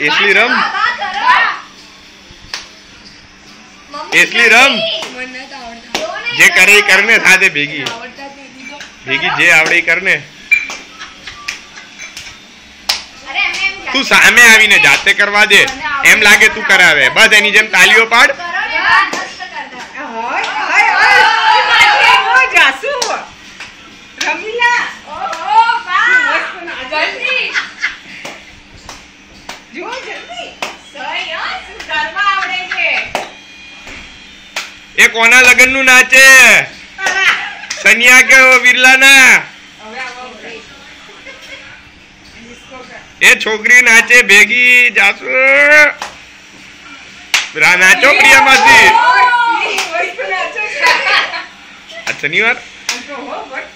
એસલી રમ. એસલી રમ. જે કરે એ કરને સાથે ભેગી. ભેગી જે આવડે એ કરને. તું સામે આવીને જાતે કરવા દે. એમ લાગે તું કરાવે. બસ એની જેમ તાલીઓ પાડ. જો જલ્દી સહી, હો, શું કરવા આવડે છે એ કોના લગન નું નાચે સનિયા કે વિરલા ના હવે આવો ભાઈ ડિસ્કો કર એ છોકરી નાચે ભેગી જાસુ રા નાચો પ્રિયામાંથી ઓય, મસ્ત નાચે છે આ શનિવાર આમ તો હો બસ